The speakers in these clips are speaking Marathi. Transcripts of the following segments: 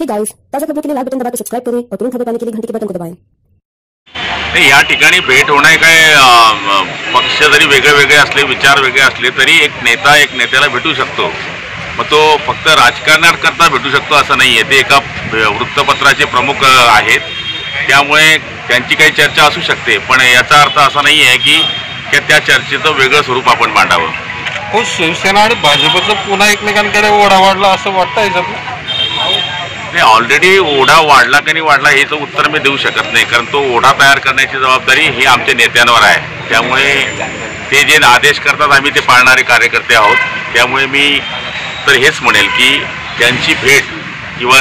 हे गाइस ताज़ा खबरों के लिए लाल बटन दबाकर सब्सक्राइब करें और तुरंत खबर पाने के लिए घंटी के बटन को दबाएं नाही या ठिकाणी भेट होणे काय पक्ष जरी वेगळे वेगळे असले विचार वेगळे असले तरी एक नेता एक नेत्याला भेटू शकतो. मग तो फक्त राजकारणाकरता भेटू शकतो असं नाही आहे ते एका वृत्तपत्राचे प्रमुख आहेत. त्यामुळे त्यांची काही चर्चा असू शकते. पण याचा अर्थ असा नाही आहे की त्या- त्या चर्चेचं वेगळं स्वरूप आपण मांडावं. हो शिवसेना आणि भाजपचं पुन्हा एकमेकांकडे ओढा वाढला असं वाटतं याच्यात नाही ऑलरेडी ओढा वाढला की नाही वाढला हेच उत्तर मी देऊ शकत नाही. कारण तो ओढा तयार करण्याची जबाबदारी ही आमच्या नेत्यांवर आहे. त्यामुळे ते जे आदेश करतात आम्ही ते पाळणारे कार्यकर्ते आहोत. त्यामुळे मी तर हेच म्हणेल की त्यांची भेट किंवा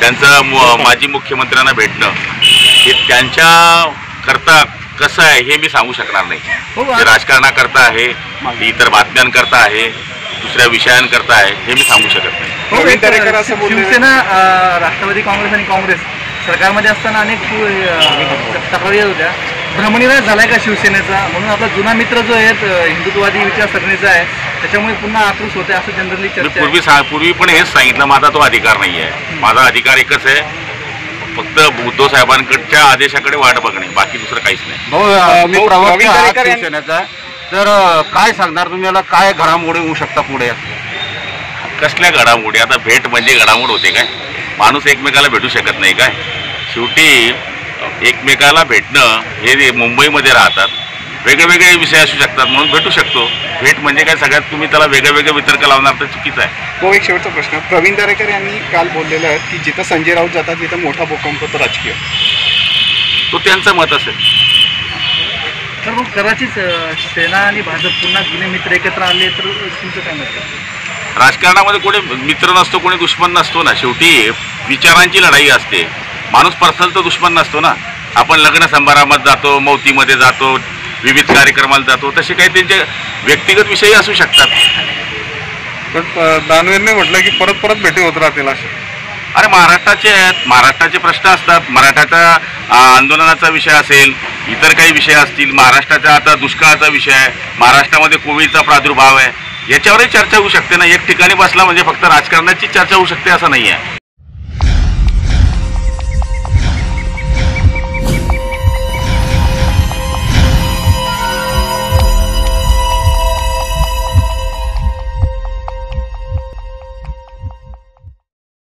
त्यांचं मु- माजी मुख्यमंत्र्यांना भेटणं हे त्यांच्या करता कसं आहे हे मी सांगू शकणार नाही. ते राजकारणाकरता आहे इतर बातम्यांकरता आहे दुसऱ्या विषयांकरता आहे हे मी सांगू शकत नाही. हो, शिवसेना राष्ट्रवादी काँग्रेस आणि काँग्रेस सरकारमध्ये असताना अनेक तक्रारी येत होत्या. भ्रमणीराज झालाय का शिवसेनेचा? म्हणून आपला जुना मित्र जो आहे हिंदुत्ववादी विचारसरणीचा आहे त्याच्यामुळे पुन्हा आक्रोश होते असं जनरली मी चर्चा आहे. पूर्वी पूर्वी पण हेच सांगितलं माझा तो अधिकार नाही आहे माझा अधिकार एकच आहे. फक्त उद्धव साहेबांकडच्या आदेशाकडे वाट बघणे. बाकी दुसरं काहीच नाही. प्रवक्ते शिवसेनेचा. तर काय सांगणार तुम्ही याला? काय घडामोडी होऊ शकता पुढे? कसल्या घडामोडी? आता भेट म्हणजे घडामोड होते काय? माणूस एकमेकाला भेटू शकत नाही काय? शेवटी एकमेकाला भेटणं हे मुंबईमध्ये राहतात वेगळे वेगळे विषय असू शकतात म्हणून भेटू शकतो. भेट म्हणजे काय? सगळ्यात तुम्ही त्याला वेगळे वेगळे वितर्क लावणार तर चुकीचं आहे. तो एक शेवटचा प्रश्न. प्रवीण दरेकर यांनी काल बोललेलं आहे की जिथं संजय राऊत जातात तिथं मोठा भूकंप होतो राजकीय. तो त्यांचं मत असेल. तर मग कदाचित सेना आणि भाजप पुन्हा जुने मित्र एकत्र आले तर तुमचं काय मत? राजकारणामध्ये कोणी मित्र नसतो कोणी दुश्मन नसतो ना. शेवटी विचारांची लढाई असते. माणूस पर्सनल तर दुश्मन नसतो ना. आपण लग्न समारंभात जातो मौतीमध्ये जातो विविध कार्यक्रमाला जातो तसे काही त्यांचे व्यक्तिगत विषयी असू शकतात. पण दानवेंनी म्हटलं की परत परत भेटी होत राहतील असे अरे महाराष्ट्राचे आहेत. महाराष्ट्राचे प्रश्न असतात. मराठाच्या आ, आंदोलनाचा विषय असेल इतर काही विषय असतील महाराष्ट्राचा आता दुष्काळाचा विषय आहे. महाराष्ट्रामध्ये कोविडचा प्रादुर्भाव आहे. याच्यावरही चर्चा होऊ शकते ना. एक ठिकाणी बसला म्हणजे फक्त राजकारणाची चर्चा होऊ शकते असं नाही आहे